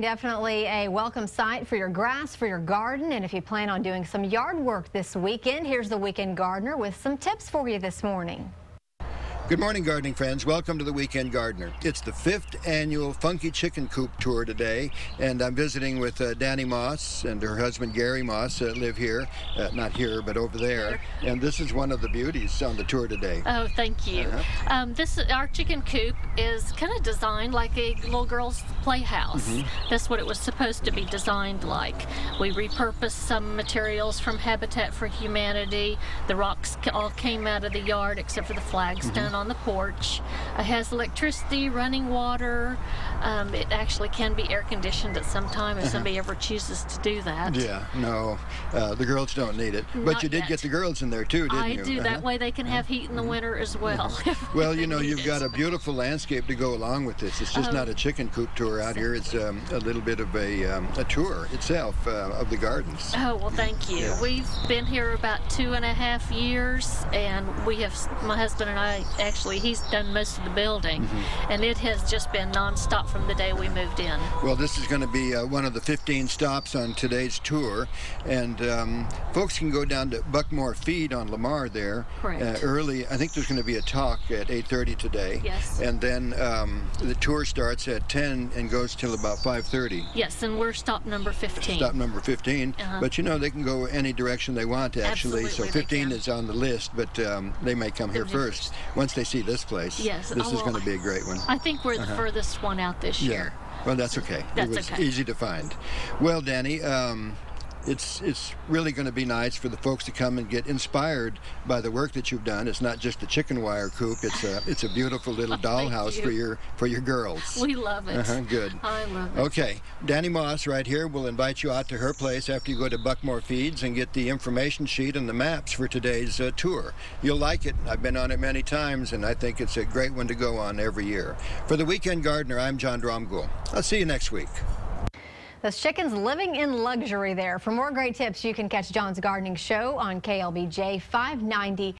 Definitely a welcome sight for your grass, for your garden, and if you plan on doing some yard work this weekend, here's the Weekend Gardener with some tips for you this morning. Good morning, gardening friends. Welcome to the Weekend Gardener. It's the fifth annual Funky Chicken Coop Tour today, and I'm visiting with uh, Danny Moss and her husband Gary Moss uh, live here, uh, not here, but over there. And this is one of the beauties on the tour today. Oh, thank you. Uh-huh. Um, this our chicken coop is kind of designed like a little girl's playhouse. Mm-hmm. That's what it was supposed to be designed like. We repurposed some materials from Habitat for Humanity. The rocks all came out of the yard except for the flagstone Mm-hmm. On the porch. It has electricity, running water. Um, it actually can be air conditioned at some time if somebody ever chooses to do that. Uh-huh. Yeah, no, uh, the girls don't need it. But Not you did yet. get the girls in there too, didn't I you? I do. That Uh-huh. way they can have heat in the winter as well. Well, you know, you've got a beautiful landscape to go along with this. It's just Oh. not a chicken coop tour out here. It's um, a little bit of a, um, a tour itself uh, of the gardens. Oh, well, thank you. Yeah. We've been here about two and a half years, and we have, my husband and I, actually, he's done most of the building, Mm-hmm. and it has just been nonstop from the day we moved in. Well, this is going to be uh, one of the 15 stops on today's tour, and um, folks can go down to Buckmore Feed on Lamar there uh, early. I think there's going to be a talk at 8:30 today. Yes. And then um, the tour starts at 10 and goes till about 5:30. Yes, and we're stop number 15. Stop number 15. Uh-huh. But you know they can go any direction they want actually. Absolutely, so 15 is on the list, but um, they may come here first once they see this place. Yes. This Oh, is going to be a great one. I think we're the furthest one out this Yeah. year. Well, that's okay. That's it was okay. easy to find. Well, Danny, um, it's it's really going to be nice for the folks to come and get inspired by the work that you've done. It's not just a chicken wire coop. It's a it's a beautiful little Thank dollhouse you. for your for your girls. We love it. Uh-huh, good. I love it. Okay, Danny Moss right here will invite you out to her place after you go to Buckmore Feeds and get the information sheet and the maps for today's uh, tour. You'll like it. I've been on it many times, and I think it's a great one to go on every year. For the Weekend Gardener, I'm John Dromgoole. I'll see you next week. Those chickens living in luxury there. For more great tips, you can catch John's Gardening Show on KLBJ 590